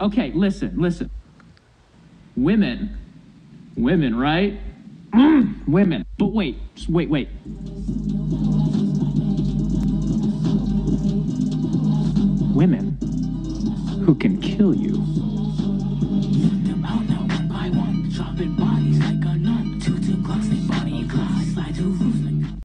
okay, listen, listen. Women. Women, right? Mm, women. But wait, just wait, wait. Women who can kill you.